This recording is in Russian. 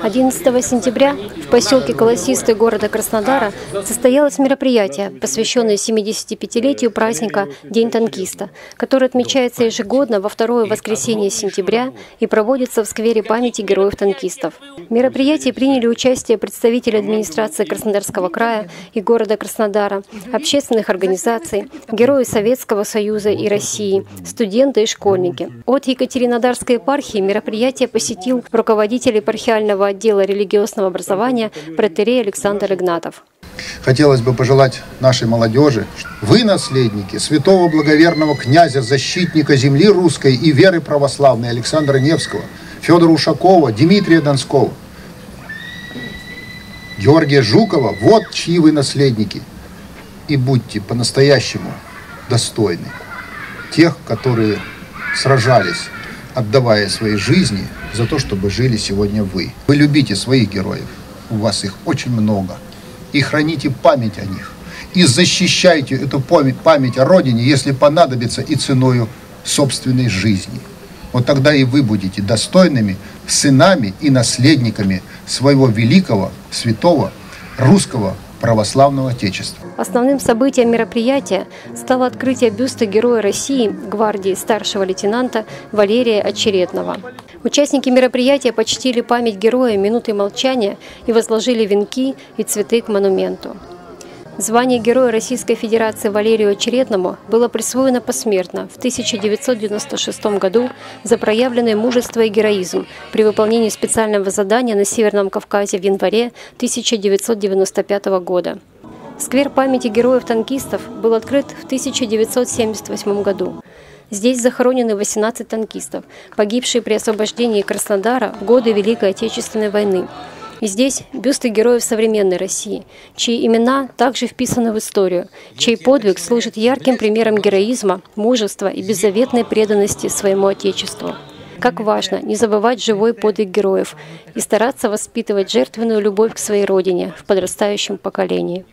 11 сентября в поселке Колосистый города Краснодара состоялось мероприятие, посвященное 75-летию праздника День танкиста, который отмечается ежегодно во второе воскресенье сентября и проводится в сквере памяти героев-танкистов. В мероприятии приняли участие представители администрации Краснодарского края и города Краснодара, общественных организаций, герои Советского Союза и России, студенты и школьники. От Екатеринодарской епархии мероприятие посетил руководитель епархиального отдела религиозного образования протерей Александр Игнатов. Хотелось бы пожелать нашей молодежи, вы наследники святого благоверного князя, защитника земли русской и веры православной Александра Невского, Федора Ушакова, Дмитрия Донского, Георгия Жукова, вот чьи вы наследники. И будьте по-настоящему достойны тех, которые сражались, отдавая свои жизни за то, чтобы жили сегодня вы. Вы любите своих героев, у вас их очень много, и храните память о них. И защищайте эту память о Родине, если понадобится, и ценою собственной жизни. Вот тогда и вы будете достойными сынами и наследниками своего великого, святого, русского православного Отечества. Основным событием мероприятия стало открытие бюста Героя России гвардии старшего лейтенанта Валерия Очеретного. Участники мероприятия почтили память героя минутой молчания и возложили венки и цветы к монументу. Звание Героя Российской Федерации Валерию Очеретному было присвоено посмертно в 1996 году за проявленное мужество и героизм при выполнении специального задания на Северном Кавказе в январе 1995 года. Сквер памяти героев-танкистов был открыт в 1978 году. Здесь захоронены 18 танкистов, погибшие при освобождении Краснодара в годы Великой Отечественной войны, и здесь бюсты героев современной России, чьи имена также вписаны в историю, чей подвиг служит ярким примером героизма, мужества и беззаветной преданности своему Отечеству. Как важно не забывать живой подвиг героев и стараться воспитывать жертвенную любовь к своей родине в подрастающем поколении.